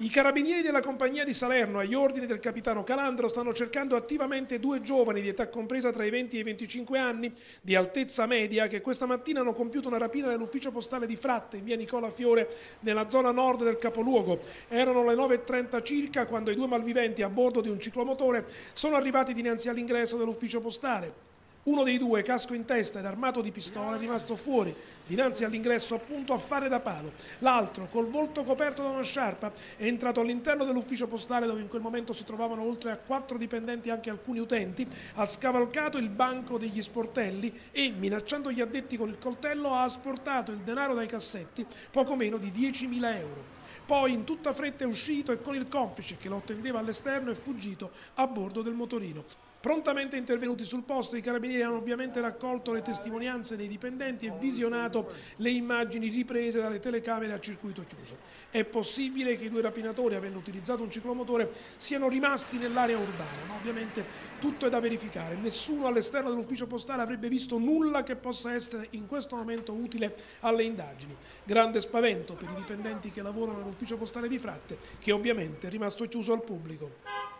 I carabinieri della compagnia di Salerno, agli ordini del capitano Calandro, stanno cercando attivamente due giovani di età compresa tra i 20 e i 25 anni, di altezza media, che questa mattina hanno compiuto una rapina nell'ufficio postale di Fratte, in via Nicola Fiore, nella zona nord del capoluogo. Erano le 9.30 circa quando i due malviventi a bordo di un ciclomotore sono arrivati dinanzi all'ingresso dell'ufficio postale. Uno dei due, casco in testa ed armato di pistola, è rimasto fuori, dinanzi all'ingresso appunto a fare da palo. L'altro, col volto coperto da una sciarpa, è entrato all'interno dell'ufficio postale dove in quel momento si trovavano oltre a quattro dipendenti anche alcuni utenti, ha scavalcato il banco degli sportelli e, minacciando gli addetti con il coltello, ha asportato il denaro dai cassetti, poco meno di 10.000 euro. Poi in tutta fretta è uscito e con il complice che lo attendeva all'esterno è fuggito a bordo del motorino. Prontamente intervenuti sul posto, i carabinieri hanno ovviamente raccolto le testimonianze dei dipendenti e visionato le immagini riprese dalle telecamere a circuito chiuso. È possibile che i due rapinatori, avendo utilizzato un ciclomotore, siano rimasti nell'area urbana, ma ovviamente tutto è da verificare. Nessuno all'esterno dell'ufficio postale avrebbe visto nulla che possa essere in questo momento utile alle indagini. Grande spavento per i dipendenti che lavorano nell'ufficio postale di Fratte, che ovviamente è rimasto chiuso al pubblico.